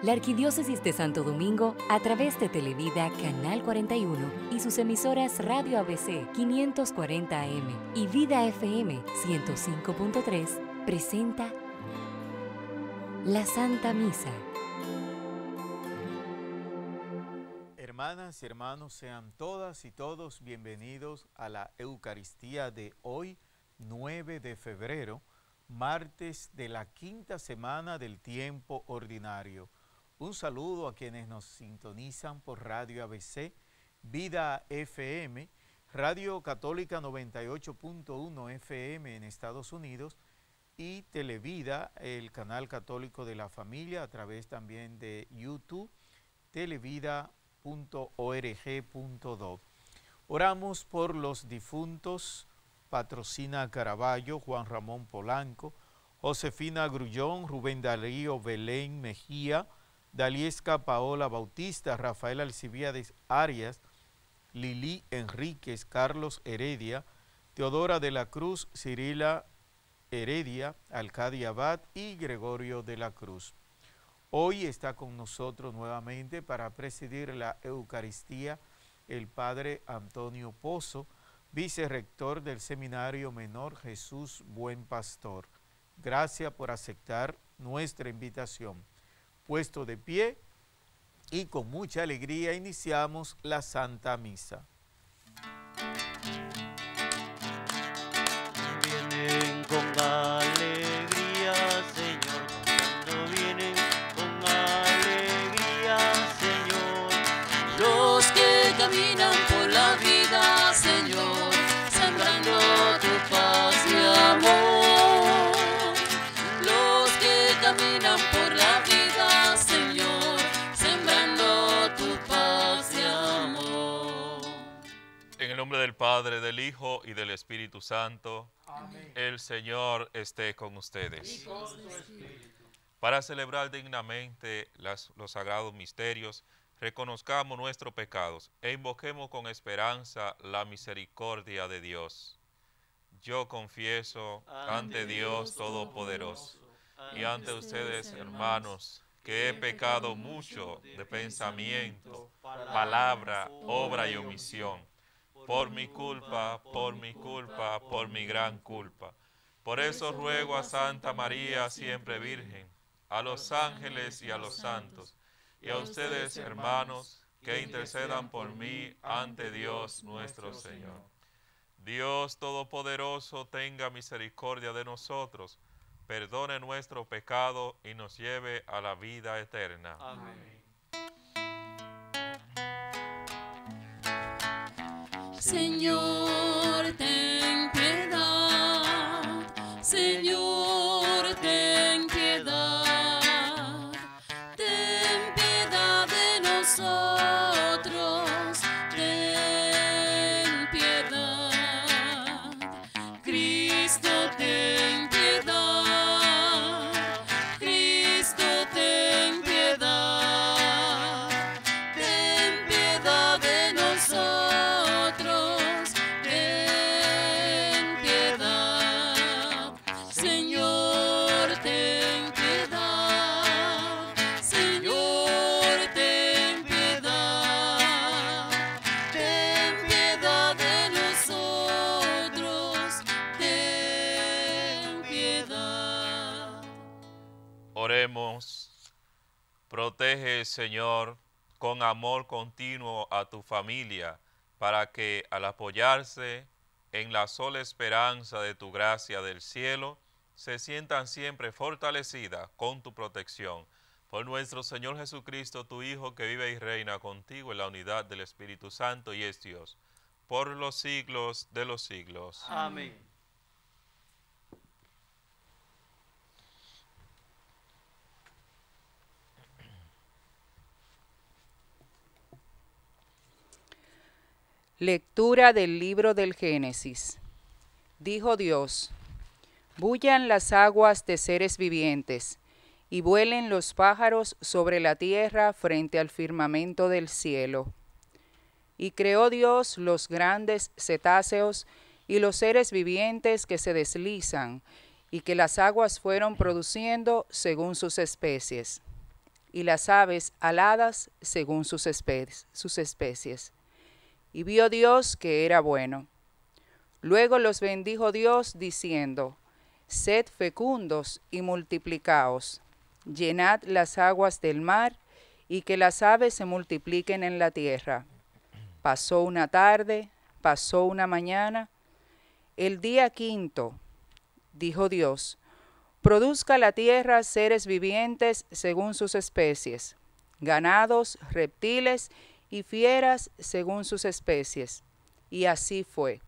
La Arquidiócesis de Santo Domingo, a través de Televida Canal 41 y sus emisoras Radio ABC 540 AM y Vida FM 105.3, presenta la Santa Misa. Hermanas y hermanos, sean todas y todos bienvenidos a la Eucaristía de hoy, 9 de febrero, martes de la quinta semana del tiempo ordinario. Un saludo a quienes nos sintonizan por Radio ABC, Vida FM, Radio Católica 98.1 FM en Estados Unidos y Televida, el canal católico de la familia, a través también de YouTube, televida.org.do. Oramos por los difuntos, Patrocina Caraballo, Juan Ramón Polanco, Josefina Grullón, Rubén Darío Belén Mejía, Daliesca Paola Bautista, Rafael Alcibiades Arias, Lili Enríquez, Carlos Heredia, Teodora de la Cruz, Cirila Heredia, Alcadia Abad y Gregorio de la Cruz. Hoy está con nosotros nuevamente para presidir la Eucaristía el Padre Antonio Pozo, vicerrector del Seminario Menor Jesús Buen Pastor. Gracias por aceptar nuestra invitación puesto de pie y con mucha alegría iniciamos la Santa Misa. Padre, del Hijo y del Espíritu Santo, el Señor esté con ustedes. Para celebrar dignamente las- los sagrados misterios, reconozcamos nuestros pecados e invoquemos con esperanza la misericordia de Dios. Yo confieso ante Dios Todopoderoso y ante ustedes, hermanos, que he pecado mucho de pensamiento, palabra, obra y omisión por mi culpa, por mi culpa, por mi gran culpa. Por eso ruego a Santa María, siempre Virgen, a los ángeles y a los santos, y a ustedes, hermanos, que intercedan por mí ante Dios nuestro Señor. Dios Todopoderoso tenga misericordia de nosotros, perdone nuestro pecado y nos lleve a la vida eterna. Amén. Señor, Señor, con amor continuo a tu familia, para que al apoyarse en la sola esperanza de tu gracia del cielo, se sientan siempre fortalecidas con tu protección. Por nuestro Señor Jesucristo, tu Hijo, que vive y reina contigo en la unidad del Espíritu Santo y es Dios, por los siglos de los siglos. Amén. Lectura del libro del Génesis. Dijo Dios, bullan las aguas de seres vivientes, y vuelen los pájaros sobre la tierra frente al firmamento del cielo. Y creó Dios los grandes cetáceos y los seres vivientes que se deslizan, y que las aguas fueron produciendo según sus especies. y las aves aladas según sus, sus especies. Y vio Dios que era bueno. Luego los bendijo Dios diciendo, Sed fecundos y multiplicaos, llenad las aguas del mar, y que las aves se multipliquen en la tierra. Pasó una tarde, pasó una mañana, el día quinto, dijo Dios, produzca la tierra seres vivientes según sus especies, ganados, reptiles y fieras según sus especies. Y así fue.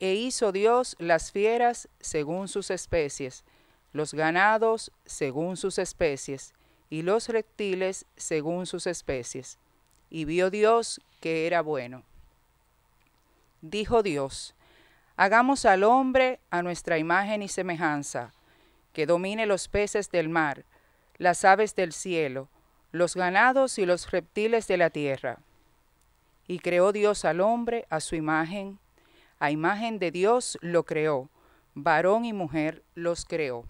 E hizo Dios las fieras según sus especies, los ganados según sus especies, y los reptiles según sus especies. Y vio Dios que era bueno. Dijo Dios, hagamos al hombre a nuestra imagen y semejanza, que domine los peces del mar, las aves del cielo, los ganados y los reptiles de la tierra. Y creó Dios al hombre a su imagen, a imagen de Dios lo creó, varón y mujer los creó.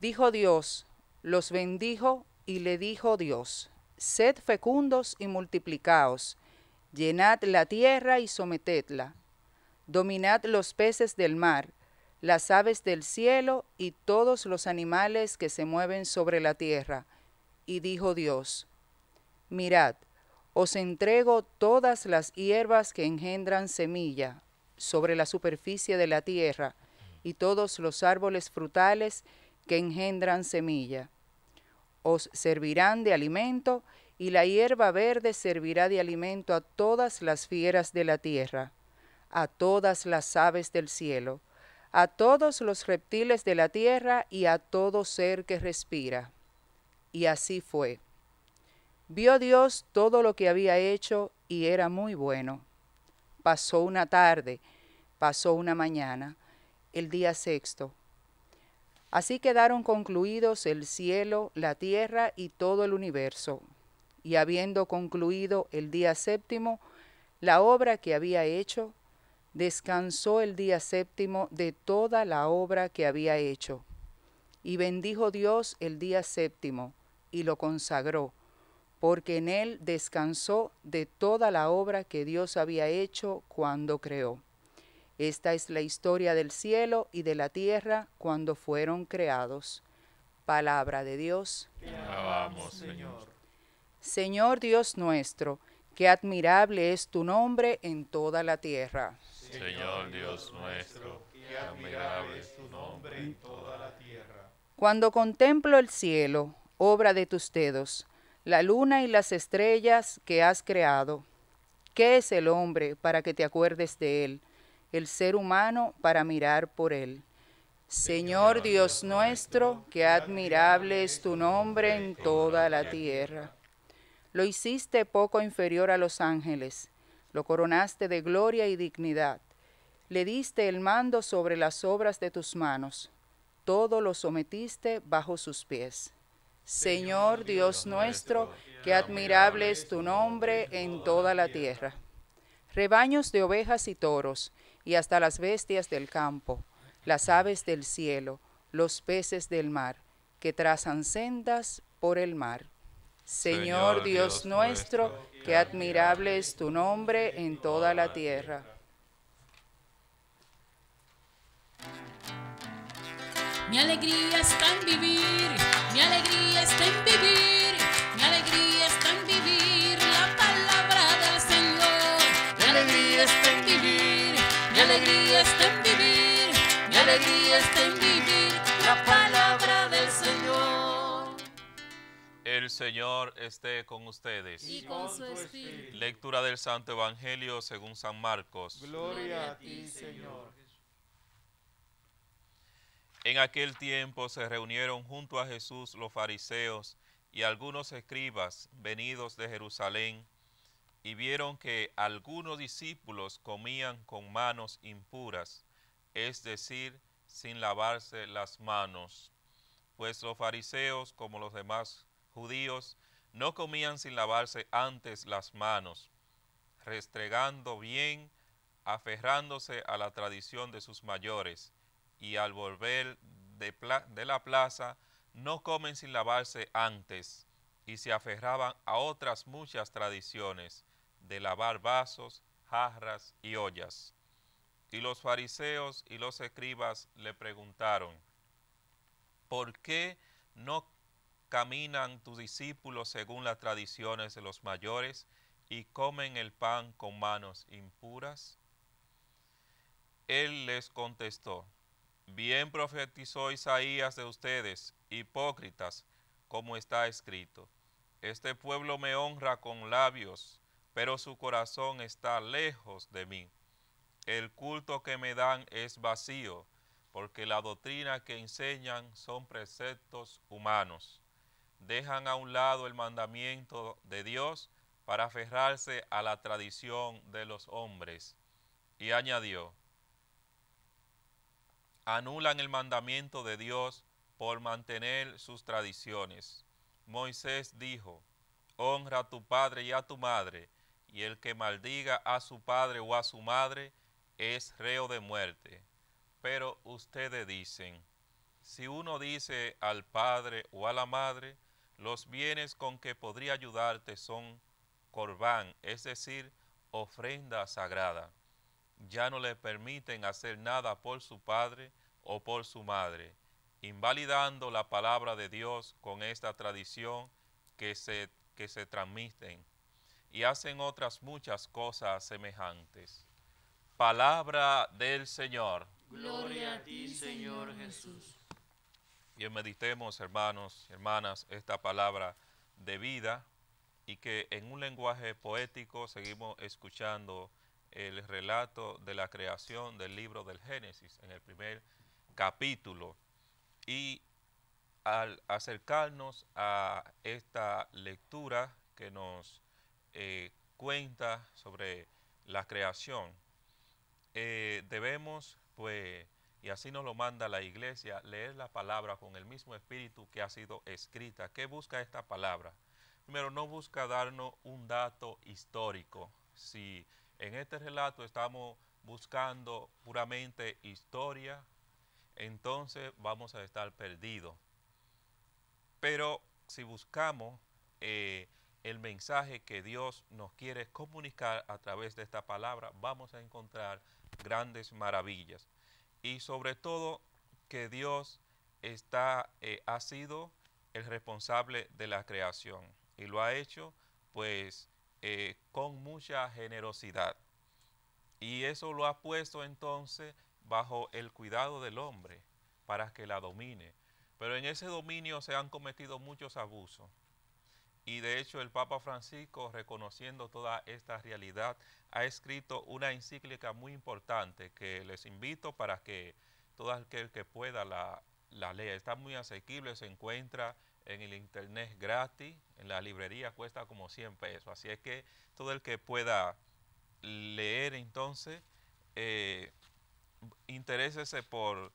Dijo Dios, los bendijo y le dijo Dios, sed fecundos y multiplicaos, llenad la tierra y sometedla, dominad los peces del mar, las aves del cielo y todos los animales que se mueven sobre la tierra. Y dijo Dios, mirad, os entrego todas las hierbas que engendran semilla sobre la superficie de la tierra, y todos los árboles frutales que engendran semilla. Os servirán de alimento, y la hierba verde servirá de alimento a todas las fieras de la tierra, a todas las aves del cielo, a todos los reptiles de la tierra y a todo ser que respira. Y así fue. Vio Dios todo lo que había hecho y era muy bueno. Pasó una tarde, pasó una mañana, el día sexto. Así quedaron concluidos el cielo, la tierra y todo el universo. Y habiendo concluido el día séptimo, la obra que había hecho, descansó el día séptimo de toda la obra que había hecho. Y bendijo Dios el día séptimo y lo consagró, porque en él descansó de toda la obra que Dios había hecho cuando creó. Esta es la historia del cielo y de la tierra cuando fueron creados. Palabra de Dios. Alabamos, Señor. Señor Dios nuestro, qué admirable es tu nombre en toda la tierra. Señor Dios nuestro, qué admirable es tu nombre en toda la tierra. Cuando contemplo el cielo, obra de tus dedos, la luna y las estrellas que has creado, ¿qué es el hombre para que te acuerdes de él? El ser humano para mirar por él. Señor Dios nuestro, qué admirable es tu nombre en toda la tierra. Lo hiciste poco inferior a los ángeles, lo coronaste de gloria y dignidad, le diste el mando sobre las obras de tus manos, todo lo sometiste bajo sus pies. Señor Dios nuestro, qué admirable es tu nombre en toda la tierra. Rebaños de ovejas y toros, y hasta las bestias del campo, las aves del cielo, los peces del mar, que trazan sendas por el mar. Señor Dios nuestro, qué admirable es tu nombre en toda la tierra. Mi alegría está en vivir, mi alegría está en vivir, mi alegría está en vivir la palabra del Señor. Mi alegría está en vivir, mi alegría está en vivir, mi alegría está en vivir la palabra del Señor. El Señor esté con ustedes. Y con su espíritu. Lectura del Santo Evangelio según San Marcos. Gloria a ti, Señor. En aquel tiempo se reunieron junto a Jesús los fariseos y algunos escribas venidos de Jerusalén y vieron que algunos discípulos comían con manos impuras, es decir, sin lavarse las manos. Pues los fariseos, como los demás judíos, no comían sin lavarse antes las manos, restregando bien, aferrándose a la tradición de sus mayores y al volver de, de la plaza no comen sin lavarse antes y se aferraban a otras muchas tradiciones de lavar vasos, jarras y ollas. Y los fariseos y los escribas le preguntaron, ¿por qué no caminan tus discípulos según las tradiciones de los mayores y comen el pan con manos impuras? Él les contestó, bien profetizó Isaías de ustedes, hipócritas, como está escrito. Este pueblo me honra con labios, pero su corazón está lejos de mí. El culto que me dan es vacío, porque la doctrina que enseñan son preceptos humanos. Dejan a un lado el mandamiento de Dios para aferrarse a la tradición de los hombres. Y añadió, anulan el mandamiento de Dios por mantener sus tradiciones. Moisés dijo, honra a tu padre y a tu madre, y el que maldiga a su padre o a su madre es reo de muerte. Pero ustedes dicen, si uno dice al padre o a la madre, los bienes con que podría ayudarte son corbán, es decir, ofrenda sagrada. Ya no le permiten hacer nada por su padre o por su madre, invalidando la palabra de Dios con esta tradición que se, que se transmiten y hacen otras muchas cosas semejantes. Palabra del Señor. Gloria a ti, Señor Jesús. Bien, meditemos, hermanos y hermanas, esta palabra de vida y que en un lenguaje poético seguimos escuchando el relato de la creación del libro del Génesis en el primer capítulo. Y al acercarnos a esta lectura que nos eh, cuenta sobre la creación, eh, debemos, pues, y así nos lo manda la iglesia, leer la palabra con el mismo espíritu que ha sido escrita. ¿Qué busca esta palabra? Primero, no busca darnos un dato histórico. Si en este relato estamos buscando puramente historia, entonces vamos a estar perdidos. Pero si buscamos eh, el mensaje que Dios nos quiere comunicar a través de esta palabra, vamos a encontrar grandes maravillas. Y sobre todo que Dios está, eh, ha sido el responsable de la creación y lo ha hecho pues eh, con mucha generosidad. Y eso lo ha puesto entonces bajo el cuidado del hombre para que la domine. Pero en ese dominio se han cometido muchos abusos. Y de hecho el Papa Francisco, reconociendo toda esta realidad, ha escrito una encíclica muy importante que les invito para que todo aquel que pueda la, la lea. Está muy asequible, se encuentra en el internet gratis, en la librería cuesta como 100 pesos. Así es que todo el que pueda leer entonces, eh, interésese por,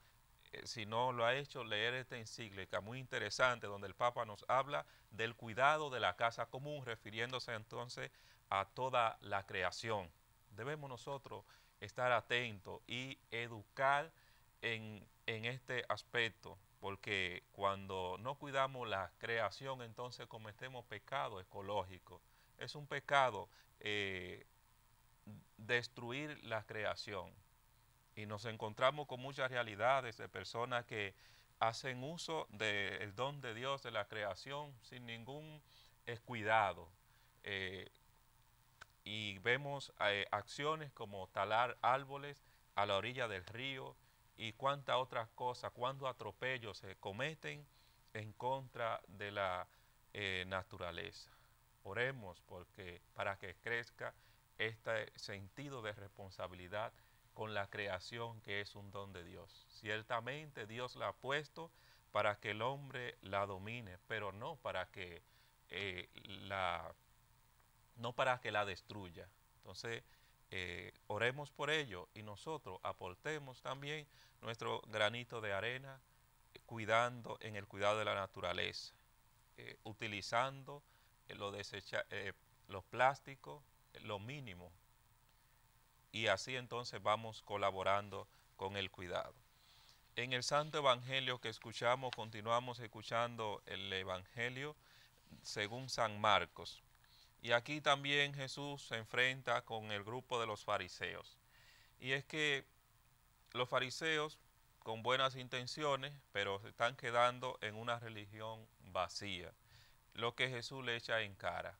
eh, si no lo ha hecho, leer esta encíclica muy interesante donde el Papa nos habla del cuidado de la casa común, refiriéndose entonces a toda la creación. Debemos nosotros estar atentos y educar en, en este aspecto, porque cuando no cuidamos la creación, entonces cometemos pecado ecológico. Es un pecado eh, destruir la creación y nos encontramos con muchas realidades de personas que hacen uso del don de Dios de la creación sin ningún cuidado. Eh, y vemos eh, acciones como talar árboles a la orilla del río y cuántas otras cosas, cuántos atropellos se cometen en contra de la naturaleza. Oremos porque para que crezca este sentido de responsabilidad con la creación que es un don de Dios. Ciertamente Dios la ha puesto para que el hombre la domine, pero no para que eh, la no para que la destruya. Entonces, eh, oremos por ello y nosotros aportemos también nuestro granito de arena cuidando en el cuidado de la naturaleza, eh, utilizando lo desecha, los plásticos, lo mínimo y así entonces vamos colaborando con el cuidado. En el Santo Evangelio que escuchamos, continuamos escuchando el Evangelio según San Marcos. Y aquí también Jesús se enfrenta con el grupo de los fariseos. Y es que los fariseos, con buenas intenciones, pero se están quedando en una religión vacía, lo que Jesús le echa en cara.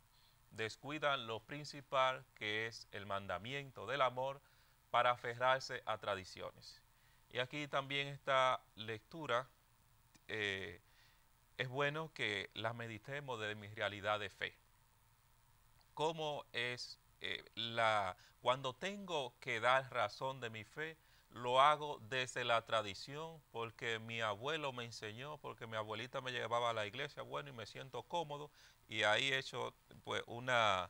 Descuidan lo principal que es el mandamiento del amor para aferrarse a tradiciones. Y aquí también esta lectura eh, es bueno que la meditemos de mi realidad de fe. ¿Cómo es eh, la... Cuando tengo que dar razón de mi fe, lo hago desde la tradición, porque mi abuelo me enseñó, porque mi abuelita me llevaba a la iglesia, bueno, y me siento cómodo, y ahí he hecho pues una...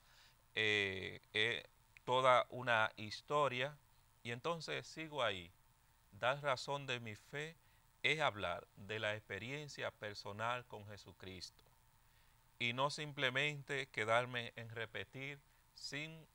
Eh, eh, toda una historia, y entonces sigo ahí. Dar razón de mi fe es hablar de la experiencia personal con Jesucristo y no simplemente quedarme en repetir sin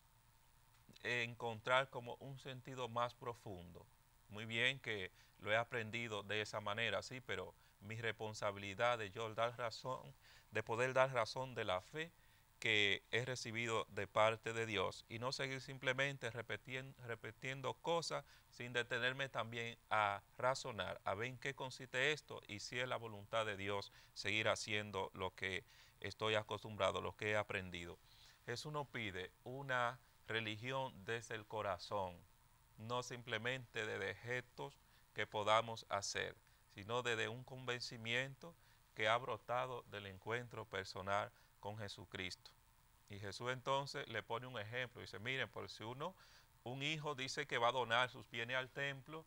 encontrar como un sentido más profundo. Muy bien que lo he aprendido de esa manera, sí, pero mi responsabilidad de yo dar razón, de poder dar razón de la fe, que he recibido de parte de Dios y no seguir simplemente repitiendo, repitiendo cosas sin detenerme también a razonar, a ver en qué consiste esto y si es la voluntad de Dios seguir haciendo lo que estoy acostumbrado, lo que he aprendido. Jesús nos pide una religión desde el corazón, no simplemente de gestos que podamos hacer, sino desde un convencimiento que ha brotado del encuentro personal con Jesucristo. Y Jesús entonces le pone un ejemplo. Dice, miren, por si uno, un hijo dice que va a donar sus bienes al templo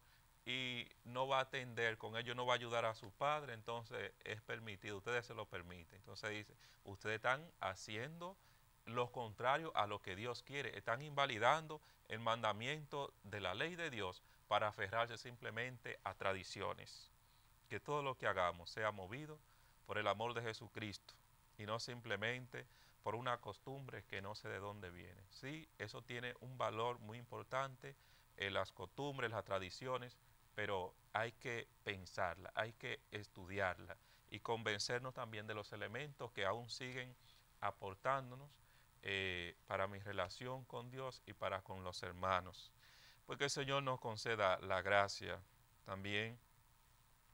y no va a atender, con ello no va a ayudar a su padre, entonces es permitido, ustedes se lo permiten. Entonces dice, ustedes están haciendo lo contrario a lo que Dios quiere, están invalidando el mandamiento de la ley de Dios para aferrarse simplemente a tradiciones. Que todo lo que hagamos sea movido por el amor de Jesucristo y no simplemente por una costumbre que no sé de dónde viene. Sí, eso tiene un valor muy importante, en las costumbres, las tradiciones, pero hay que pensarla, hay que estudiarla y convencernos también de los elementos que aún siguen aportándonos eh, para mi relación con Dios y para con los hermanos. Porque el Señor nos conceda la gracia también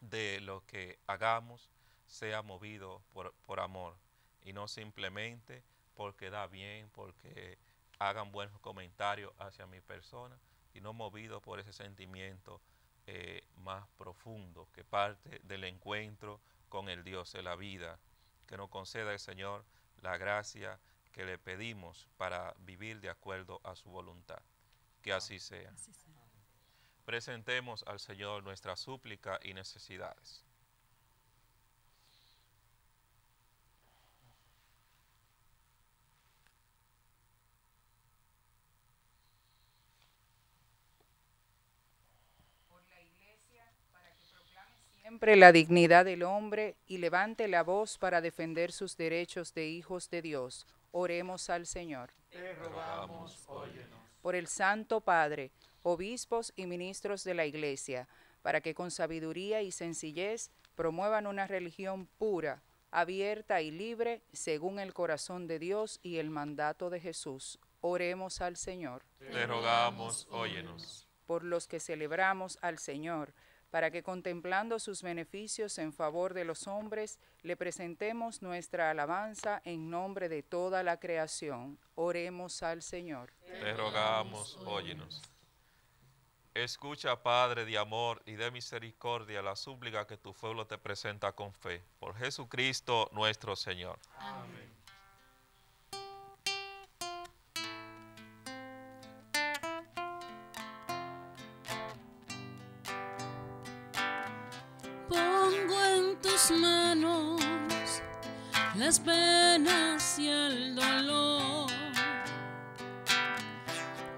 de lo que hagamos sea movido por, por amor y no simplemente porque da bien, porque hagan buenos comentarios hacia mi persona, sino movido por ese sentimiento eh, más profundo que parte del encuentro con el Dios de la vida, que nos conceda el Señor la gracia que le pedimos para vivir de acuerdo a su voluntad. Que así sea. Presentemos al Señor nuestra súplica y necesidades. Siempre la dignidad del hombre y levante la voz para defender sus derechos de hijos de Dios. Oremos al Señor. Te rogamos, óyenos. Por el Santo Padre, obispos y ministros de la Iglesia, para que con sabiduría y sencillez promuevan una religión pura, abierta y libre, según el corazón de Dios y el mandato de Jesús. Oremos al Señor. Te rogamos, óyenos. Por los que celebramos al Señor, para que contemplando sus beneficios en favor de los hombres, le presentemos nuestra alabanza en nombre de toda la creación. Oremos al Señor. Te rogamos, óyenos. Escucha, Padre de amor y de misericordia, la súplica que tu pueblo te presenta con fe. Por Jesucristo nuestro Señor. Amén. Las penas y el dolor.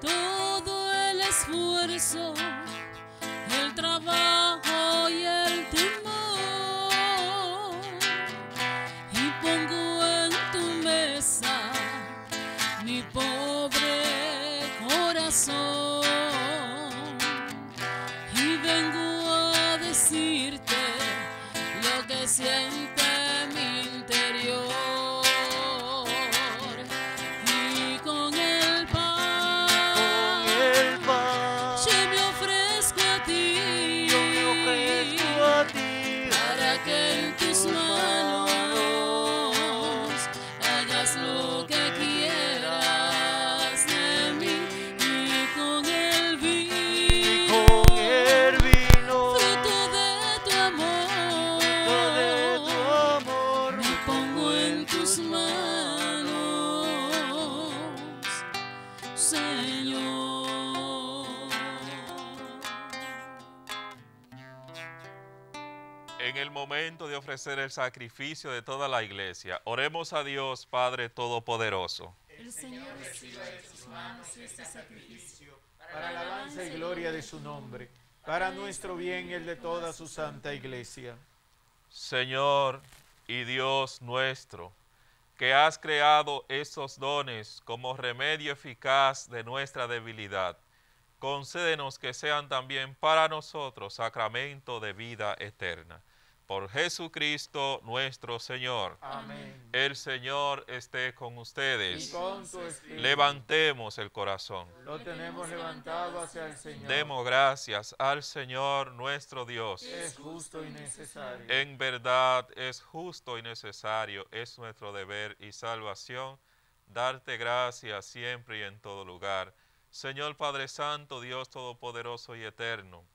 Todo el esfuerzo, el trabajo y el temor. Y pongo en tu mesa mi pobre corazón. Y vengo a decir momento de ofrecer el sacrificio de toda la iglesia. Oremos a Dios, Padre Todopoderoso. El Señor reciba de sus manos este sacrificio para la alabanza y gloria de su nombre, para nuestro bien y el de toda su santa iglesia. Señor y Dios nuestro, que has creado estos dones como remedio eficaz de nuestra debilidad, concédenos que sean también para nosotros sacramento de vida eterna por Jesucristo nuestro Señor. Amén. El Señor esté con ustedes. Y con tu espíritu. Levantemos el corazón. Lo tenemos levantado hacia el Señor. Demos gracias al Señor nuestro Dios. Es justo y necesario. En verdad es justo y necesario, es nuestro deber y salvación darte gracias siempre y en todo lugar. Señor Padre Santo, Dios Todopoderoso y Eterno,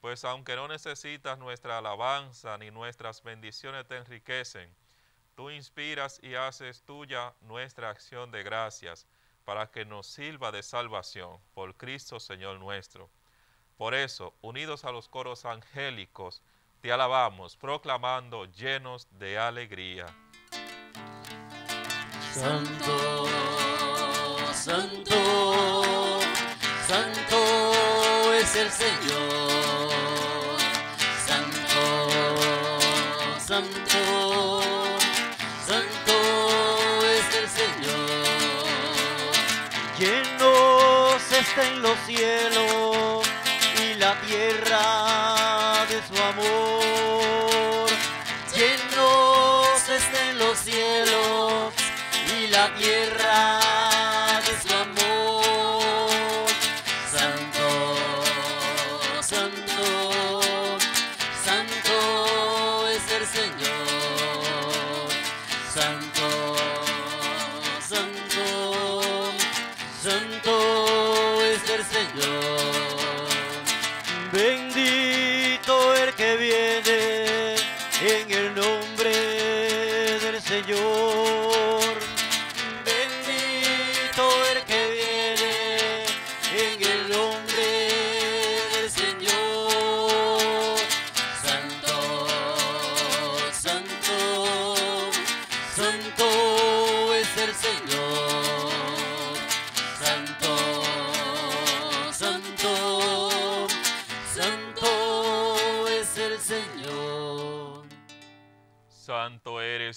pues aunque no necesitas nuestra alabanza ni nuestras bendiciones te enriquecen, tú inspiras y haces tuya nuestra acción de gracias para que nos sirva de salvación por Cristo Señor nuestro. Por eso, unidos a los coros angélicos, te alabamos, proclamando llenos de alegría. Santo, santo, santo es el Señor. Santo, santo, santo es el Señor. Llenos estén los cielos y la tierra de su amor. Llenos estén los cielos y la tierra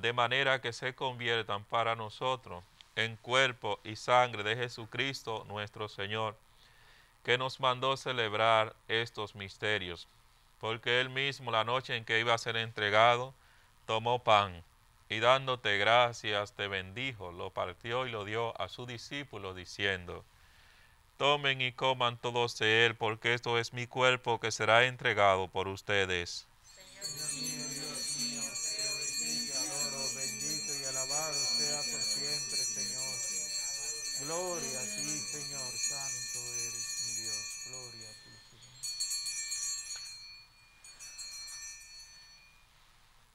de manera que se conviertan para nosotros en cuerpo y sangre de Jesucristo nuestro Señor, que nos mandó celebrar estos misterios, porque Él mismo la noche en que iba a ser entregado, tomó pan y dándote gracias te bendijo, lo partió y lo dio a sus discípulos diciendo, Tomen y coman todos de él, porque esto es mi cuerpo que será entregado por ustedes. Te Gloria a ti, Señor, santo eres mi Dios. Gloria a ti, Señor.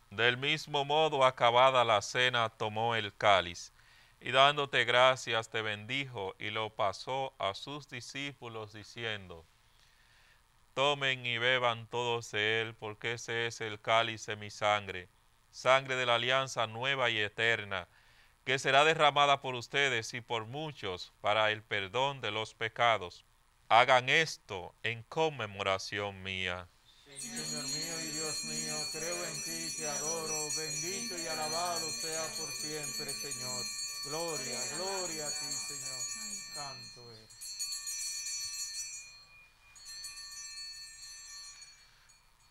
Del mismo modo, acabada la cena, tomó el cáliz y dándote gracias te bendijo y lo pasó a sus discípulos diciendo, Tomen y beban todos de él, porque ese es el cáliz de mi sangre, sangre de la alianza nueva y eterna, que será derramada por ustedes y por muchos para el perdón de los pecados. Hagan esto en conmemoración mía. Señor mío y Dios mío, creo en ti, te adoro, bendito y alabado sea por siempre, Señor. Gloria, gloria a ti, Señor. Santo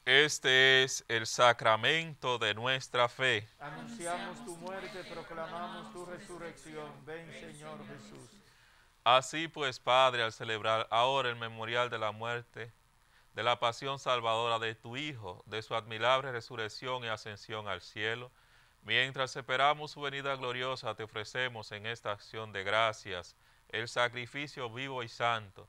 Este es el sacramento de nuestra fe. Anunciamos tu muerte, proclamamos tu resurrección. Ven, Señor Jesús. Así pues, Padre, al celebrar ahora el memorial de la muerte, de la pasión salvadora de tu Hijo, de su admirable resurrección y ascensión al cielo, Mientras esperamos su venida gloriosa, te ofrecemos en esta acción de gracias el sacrificio vivo y santo.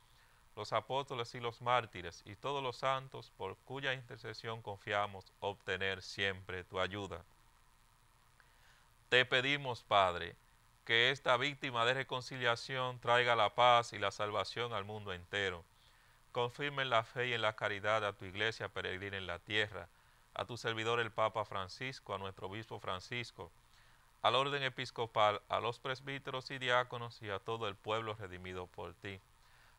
los apóstoles y los mártires y todos los santos por cuya intercesión confiamos obtener siempre tu ayuda. Te pedimos, Padre, que esta víctima de reconciliación traiga la paz y la salvación al mundo entero. Confirme en la fe y en la caridad a tu iglesia peregrina en la tierra, a tu servidor el Papa Francisco, a nuestro obispo Francisco, al orden episcopal, a los presbíteros y diáconos y a todo el pueblo redimido por ti.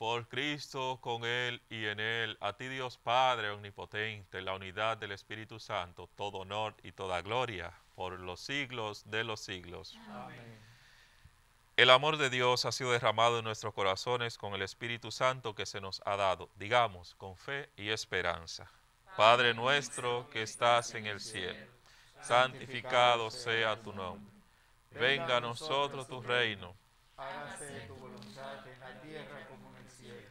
Por Cristo, con Él y en Él, a ti Dios Padre Omnipotente, la unidad del Espíritu Santo, todo honor y toda gloria, por los siglos de los siglos. Amén. El amor de Dios ha sido derramado en nuestros corazones con el Espíritu Santo que se nos ha dado, digamos, con fe y esperanza. Padre nuestro que estás en el cielo, santificado sea tu nombre. Venga a nosotros tu reino. Hágase tu voluntad en la tierra como en el cielo.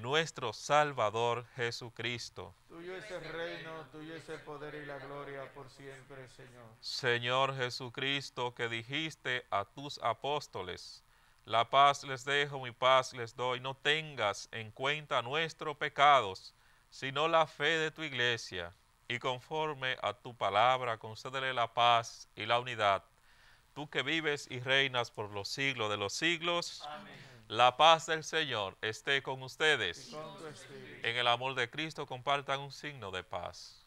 nuestro Salvador Jesucristo. Tuyo es el reino, tuyo es el poder y la gloria por siempre, Señor. Señor Jesucristo, que dijiste a tus apóstoles, la paz les dejo, mi paz les doy, no tengas en cuenta nuestros pecados, sino la fe de tu iglesia, y conforme a tu palabra concédele la paz y la unidad, tú que vives y reinas por los siglos de los siglos. Amén. La paz del Señor esté con ustedes. en el amor de Cristo compartan un signo de paz.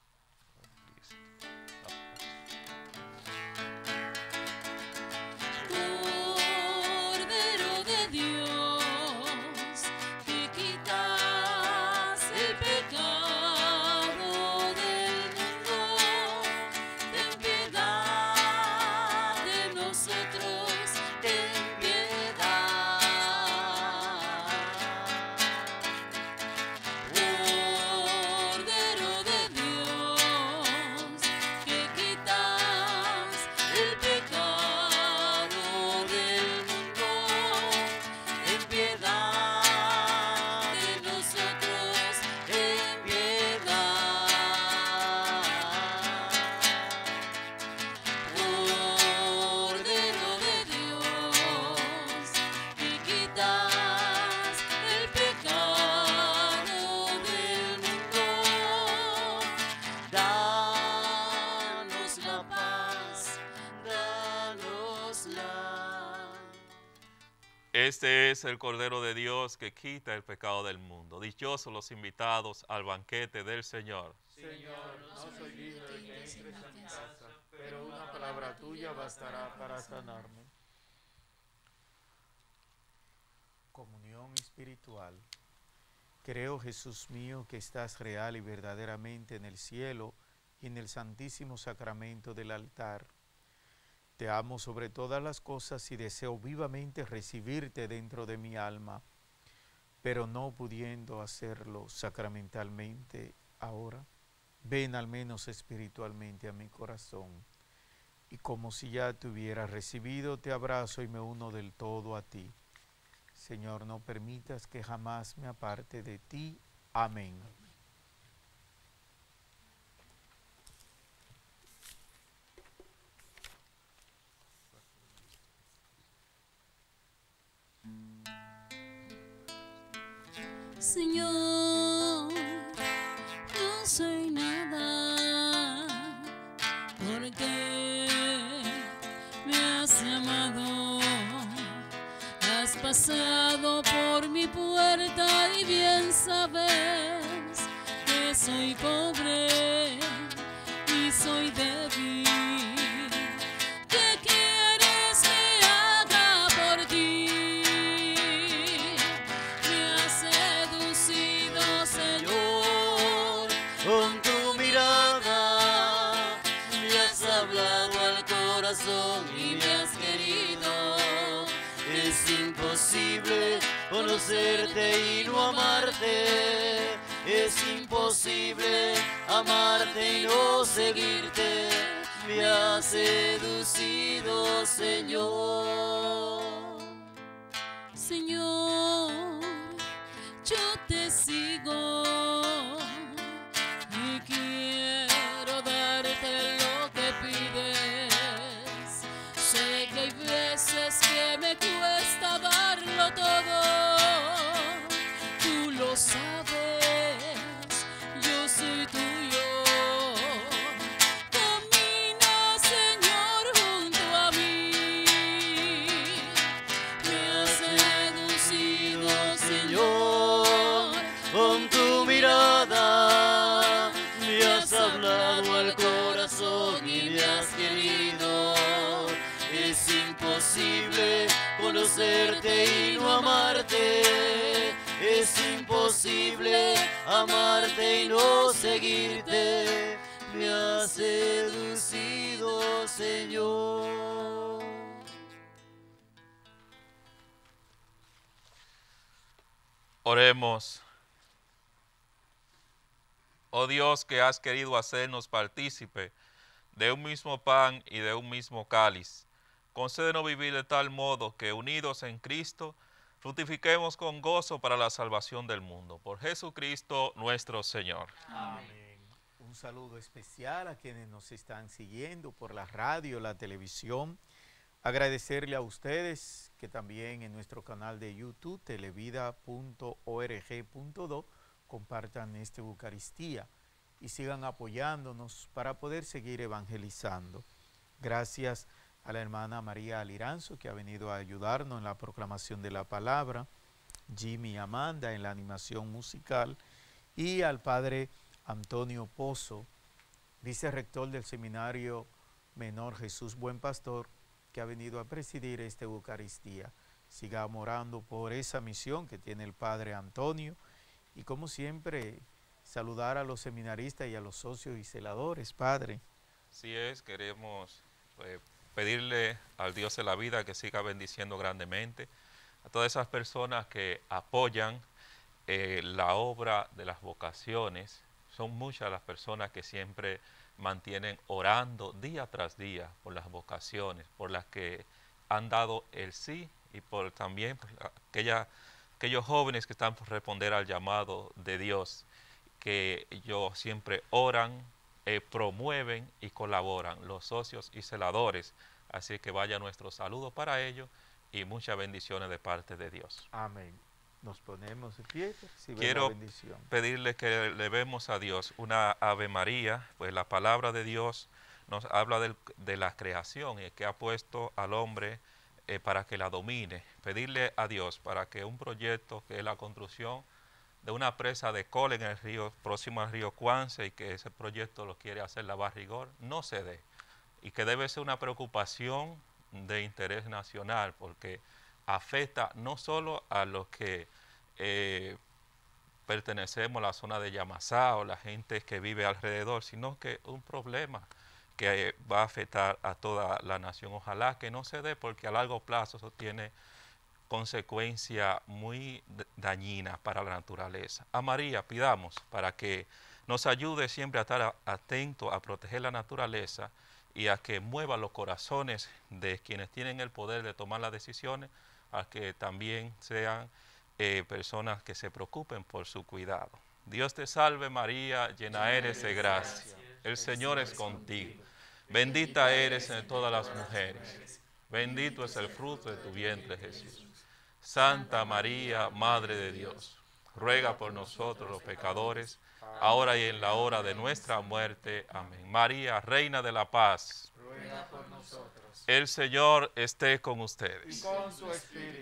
Es el Cordero de Dios que quita el pecado del mundo. Dichosos los invitados al banquete del Señor. Señor, no soy digno de que entres en casa, pero una palabra tuya bastará para sanarme. Comunión espiritual. Creo, Jesús mío, que estás real y verdaderamente en el cielo y en el santísimo sacramento del altar te amo sobre todas las cosas y deseo vivamente recibirte dentro de mi alma, pero no pudiendo hacerlo sacramentalmente ahora, ven al menos espiritualmente a mi corazón y como si ya te hubiera recibido, te abrazo y me uno del todo a ti. Señor, no permitas que jamás me aparte de ti. Amén. Señor, no soy nada porque me has llamado. Has pasado por mi puerta y bien sabes que soy pobre y soy débil. Con tu mirada me has hablado al corazón y me has querido. Es imposible conocerte y no amarte. Es imposible amarte y no seguirte. Me has seducido, Señor. Señor, imposible conocerte y no amarte. Es imposible amarte y no seguirte. Me has seducido, Señor. Oremos. Oh Dios que has querido hacernos partícipe de un mismo pan y de un mismo cáliz, concédenos vivir de tal modo que unidos en Cristo fructifiquemos con gozo para la salvación del mundo. Por Jesucristo nuestro Señor. Amén. Un saludo especial a quienes nos están siguiendo por la radio, la televisión. Agradecerle a ustedes que también en nuestro canal de YouTube, televida.org.do, compartan esta Eucaristía y sigan apoyándonos para poder seguir evangelizando. Gracias a la hermana María Aliranzo que ha venido a ayudarnos en la proclamación de la palabra, Jimmy Amanda en la animación musical y al padre Antonio Pozo, vicerrector del Seminario Menor Jesús Buen Pastor, que ha venido a presidir esta Eucaristía. Sigamos orando por esa misión que tiene el Padre Antonio y como siempre saludar a los seminaristas y a los socios y celadores, Padre. Así es, queremos eh, pedirle al Dios de la vida que siga bendiciendo grandemente a todas esas personas que apoyan eh, la obra de las vocaciones. Son muchas las personas que siempre mantienen orando día tras día por las vocaciones, por las que han dado el sí y por también por aquellos jóvenes que están por responder al llamado de Dios, que ellos siempre oran, eh, promueven y colaboran, los socios y celadores. Así que vaya nuestro saludo para ellos y muchas bendiciones de parte de Dios. Amén. Nos ponemos de pie, Quiero bendición. pedirle que le vemos a Dios una Ave María, pues la palabra de Dios nos habla del- de la creación y que ha puesto al hombre eh, para que la domine. Pedirle a Dios para que un proyecto que es la construcción de una presa de cola en el río próximo al río Cuance y que ese proyecto lo quiere hacer la Barrigor, no se dé. Y que debe ser una preocupación de interés nacional porque afecta no solo a los que eh, pertenecemos a la zona de Yamasá o la gente que vive alrededor, sino que un problema que eh, va a afectar a toda la nación. Ojalá que no se dé porque a largo plazo eso tiene consecuencias muy d- dañinas para la naturaleza. A María pidamos para que nos ayude siempre a estar atento a proteger la naturaleza y a que mueva los corazones de quienes tienen el poder de tomar las decisiones, a que también sean eh, personas que se preocupen por su cuidado. Dios te salve María, llena eres de gracia. El Señor es contigo. Bendita eres entre todas las mujeres. Bendito es el fruto de tu vientre Jesús. Santa María, Madre de Dios, ruega por nosotros los pecadores, ahora y en la hora de nuestra muerte. Amén. María, Reina de la Paz, ruega por nosotros. El Señor esté con ustedes.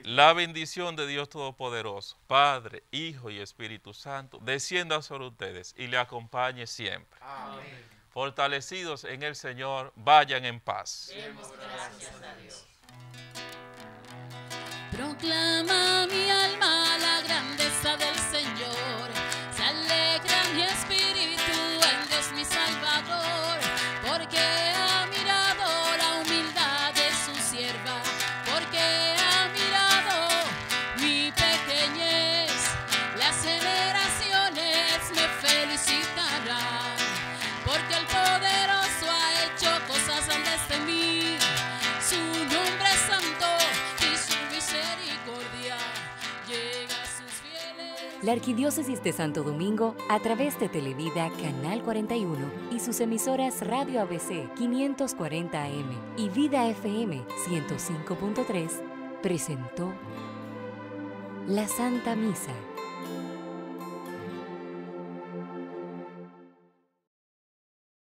La bendición de Dios Todopoderoso, Padre, Hijo y Espíritu Santo, descienda sobre ustedes y le acompañe siempre. Amén. Fortalecidos en el Señor, vayan en paz. Demos gracias a Dios. Proclama mi alma La Arquidiócesis de Santo Domingo, a través de Televida Canal 41 y sus emisoras Radio ABC 540 AM y Vida FM 105.3, presentó la Santa Misa